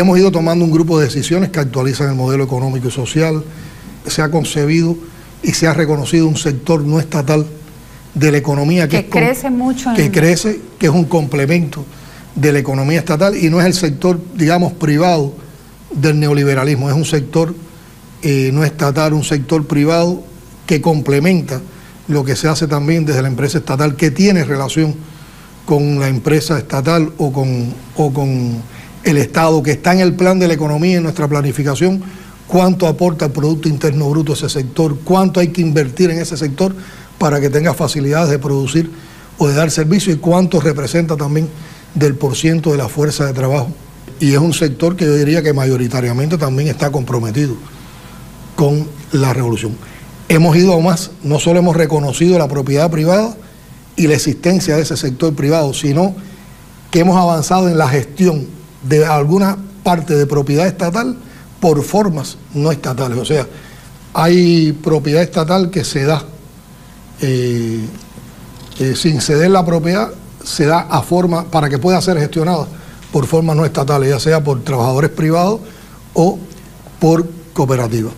Hemos ido tomando un grupo de decisiones que actualizan el modelo económico y social. Se ha concebido y se ha reconocido un sector no estatal de la economía que, crece mucho. Que crece, que es un complemento de la economía estatal y no es el sector, digamos, privado del neoliberalismo, es un sector eh, no estatal, un sector privado que complementa lo que se hace también desde la empresa estatal, que tiene relación con la empresa estatal o con, o con el Estado, que está en el plan de la economía, en nuestra planificación, cuánto aporta el Producto Interno Bruto ese sector, cuánto hay que invertir en ese sector para que tenga facilidades de producir o de dar servicio y cuánto representa también del porciento de la fuerza de trabajo. Y es un sector que yo diría que mayoritariamente también está comprometido con la revolución. Hemos ido a más, no solo hemos reconocido la propiedad privada y la existencia de ese sector privado, sino que hemos avanzado en la gestión de alguna parte de propiedad estatal por formas no estatales. O sea, hay propiedad estatal que se da eh, eh, sin ceder la propiedad, se da a forma para que pueda ser gestionada por formas no estatales, ya sea por trabajadores privados o por cooperativas.